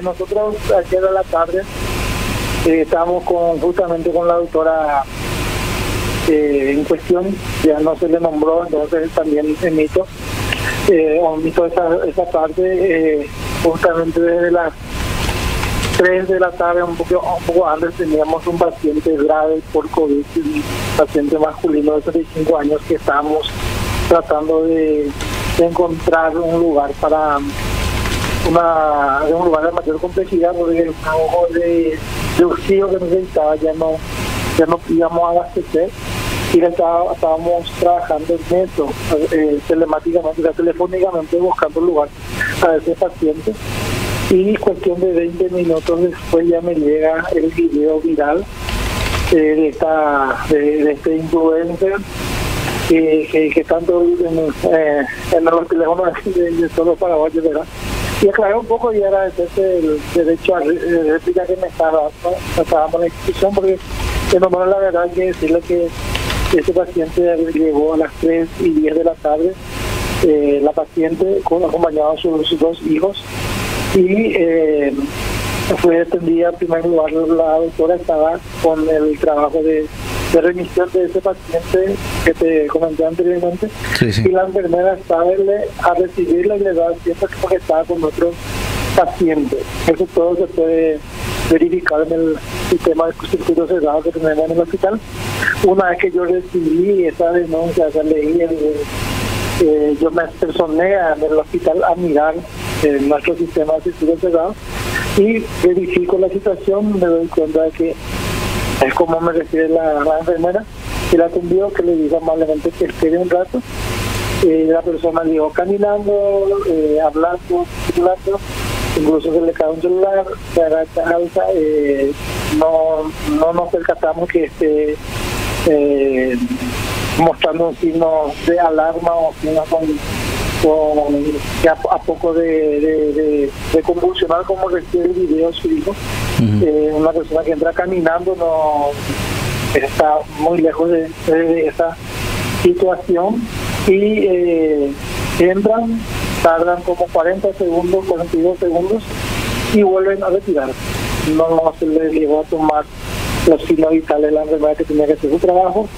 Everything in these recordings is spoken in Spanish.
nosotros ayer a la tarde eh, estábamos con, justamente con la doctora eh, en cuestión, ya no se le nombró, entonces también emito, eh, omito esa, esa parte, eh, justamente desde las 3 de la tarde, un poco, un poco antes, teníamos un paciente grave por COVID, un paciente masculino de 35 años que estábamos tratando de encontrar un lugar para una, un lugar de mayor complejidad porque el trabajo de, de auxilio que necesitaba ya no, ya no íbamos a abastecer y estaba, estábamos trabajando en eso, eh, telemáticamente, telefónicamente buscando lugar para ese paciente y cuestión de 20 minutos después ya me llega el video viral eh, de, esta, de, de este influencer que, que, que tanto en, eh, en los teléfonos de, de todos los paraguayos, ¿verdad? Y aclarar un poco y agradecerse el derecho a réplica que me estaba dando la institución, porque es normal la verdad que decirle que ese paciente llegó a las 3 y 10 de la tarde, eh, la paciente con acompañado a sus, sus dos hijos y eh, fue atendida en primer lugar la doctora estaba con el trabajo de, de remisión de ese paciente que te comenté anteriormente. Sí, sí. y la enfermera estaba a recibirla y le daba siempre porque estaba con otros pacientes eso todo se puede verificar en el sistema de circuito cerrado que tenemos en el hospital. Una vez que yo recibí esa denuncia o sea, leí eh, yo me personé en el hospital a mirar eh, nuestro sistema de circuito cerrado y verifico la situación, me doy cuenta de que es como me refiere la, la enfermera que la atendió, que le dijo amablemente que espere un rato. Eh, la persona llegó caminando, eh, hablando, hablando, incluso se le cae un celular, se agacha alta, eh, no, no nos percatamos que esté eh, mostrando un signo de alarma o signo con, con a, poco de, de, de, de convulsionar como refiere el video su hijo. Eh, una persona que entra caminando no está muy lejos de, de esa situación y eh, entran, tardan como 40 segundos, 42 segundos y vuelven a retirar. No se les llegó a tomar los signos vitales de la enfermedad que tenía que hacer su trabajo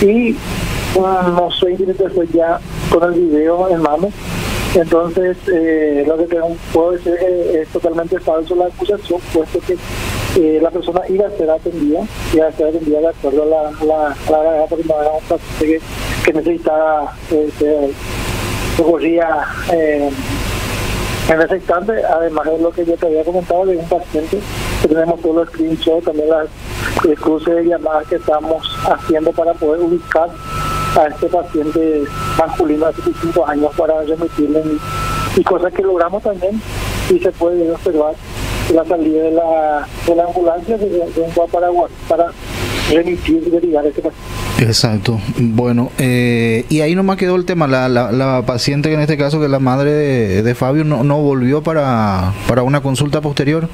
y unos 20 minutos después ya con el video en mano. Entonces, eh, lo que tengo, puedo decir es que es totalmente falso la acusación, puesto que eh, la persona iba a ser atendida, iba a ser atendida de acuerdo a la, la, la porque que, que necesitaba, eh, se ocurría eh, en ese instante, además de lo que yo te había comentado de un paciente, que tenemos todos los screenshots, también las eh, cruces de llamadas que estamos haciendo para poder ubicar a este paciente masculino de 75 años para remitirle y, y cosas que logramos también y se puede observar la salida de la, de la ambulancia de, de un Paraguay para remitir y derivar a este paciente. Exacto. Bueno, eh, y ahí nomás quedó el tema. La, la, la paciente, que en este caso, que es la madre de, de Fabio, no, no volvió para, para una consulta posterior.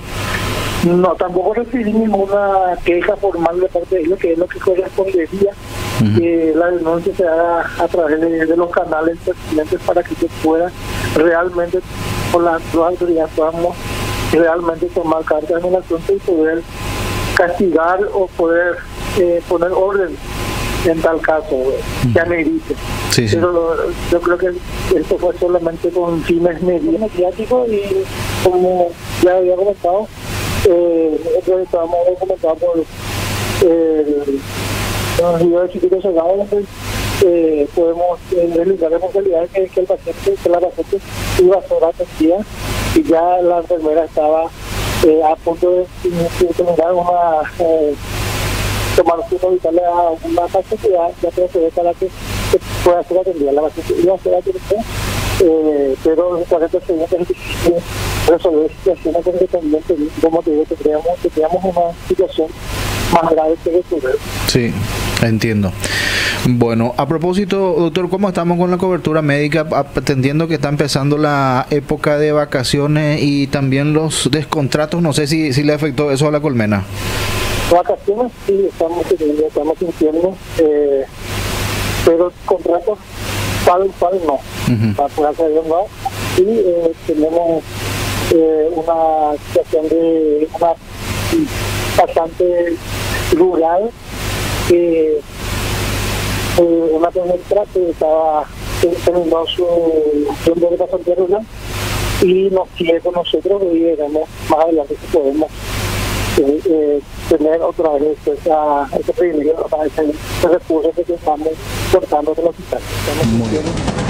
No, tampoco recibí ninguna queja formal de parte de ellos, que es lo que correspondería Que la denuncia se haga a través de, de los canales pertinentes para que se pueda realmente, con las dos autoridades, podamos realmente tomar cartas en el asunto y poder castigar o poder eh, poner orden en tal caso que amerite. Sí, sí. Pero yo creo que esto fue solamente con fines medi- mediáticos y como ya había comentado, eh, nosotros estábamos documentados por eh, los videos de chiquitos eh, podemos eh, deslindar responsabilidades que, que el paciente, que la paciente iba a ser atendida y ya la enfermera estaba eh, a punto de, terminar una eh, tomar un signo vital a una paciente ya, ya procede para que, que pueda ser atendida. La paciente iba a ser atendida, eh, pero en 40 segundos es resolver situaciones también, como te digo, que teníamos, que teníamos una situación más grave que resolver. Sí, entiendo. Bueno, a propósito, doctor, ¿cómo estamos con la cobertura médica? Atendiendo que está empezando la época de vacaciones y también los descontratos, no sé si, si le afectó eso a la colmena. Vacaciones sí estamos teniendo, estamos sintiendo, eh, pero contratos pal pal no, para gracias a Dios no. Y eh, tenemos eh, una situación de una bastante rural que eh, una ministra que estaba terminó su tiempo de pasantía rural y nos quiere con nosotros y veremos más adelante si podemos eh, eh, tener otra vez esa, ese privilegio ese, ese recurso que estamos cortando de los hospitales.